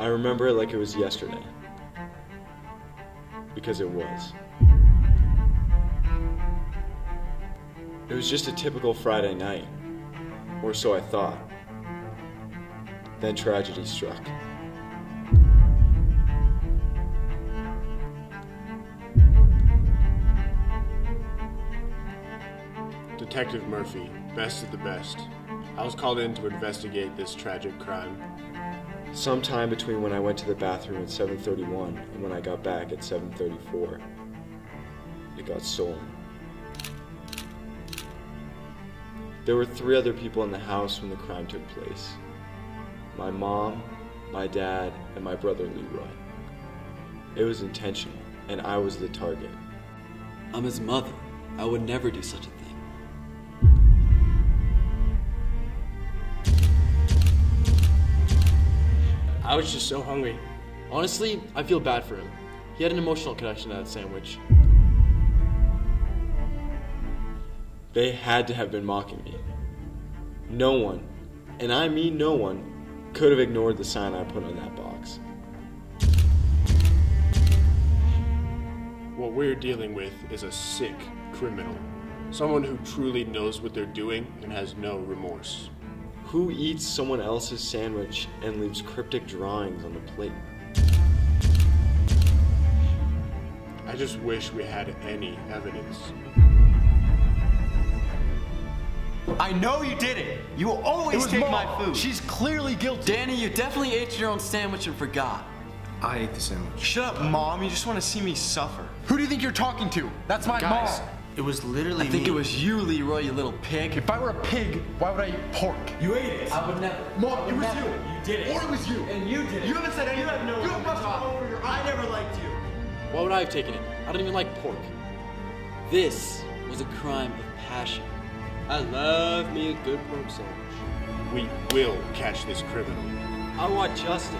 I remember it like it was yesterday. Because it was. It was just a typical Friday night, or so I thought. Then tragedy struck. Detective Murphy, best of the best. I was called in to investigate this tragic crime. Sometime between when I went to the bathroom at 7:31 and when I got back at 7:34, it got stolen. There were three other people in the house when the crime took place. My mom, my dad, and my brother Leroy. It was intentional, and I was the target. I'm his mother. I would never do such a thing. I was just so hungry. Honestly, I feel bad for him. He had an emotional connection to that sandwich. They had to have been mocking me. No one, and I mean no one, could have ignored the sign I put on that box. What we're dealing with is a sick criminal. Someone who truly knows what they're doing and has no remorse. Who eats someone else's sandwich and leaves cryptic drawings on the plate? I just wish we had any evidence. I know you did it. You will always take Mom. my food. She's clearly guilty. Danny, you definitely ate your own sandwich and forgot. I ate the sandwich. Shut up, mom. You just want to see me suffer. Who do you think you're talking to? That's my Guys, mom. It was literally I think me. it was you, Leroy, you little pig. If I were a pig, why would I eat pork? You ate it. I would never. Mom, it was never. you. You did it. Or it was you. And you did it. You haven't said anything. You have no You have muscle all over your I never liked you. Why would I have taken it? I don't even like pork. This was a crime of passion. I love me a good pork sandwich. We will catch this criminal. I want justice.